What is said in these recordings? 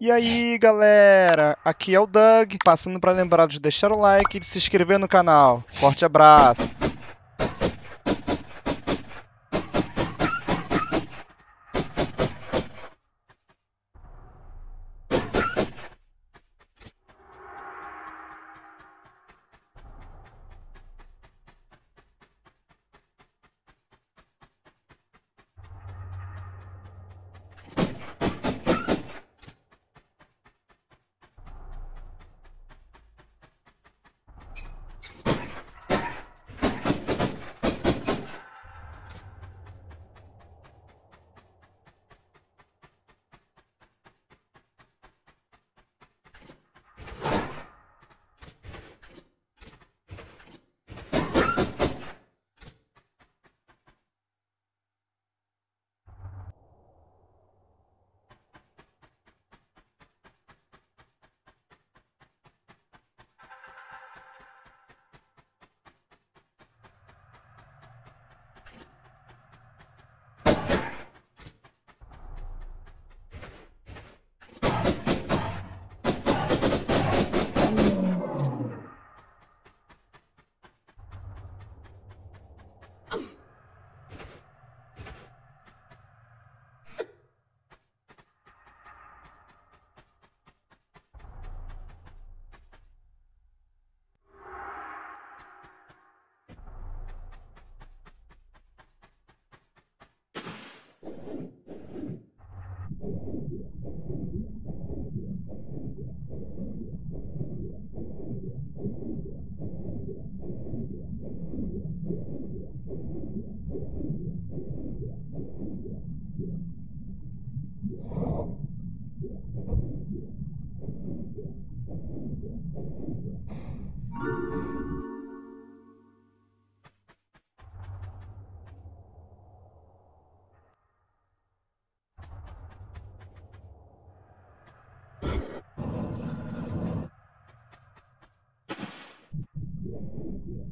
E aí, galera? Aqui é o Doug, passando para lembrar de deixar o like e de se inscrever no canal. Forte abraço!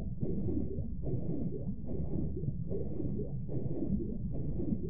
Thank you.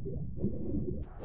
idea.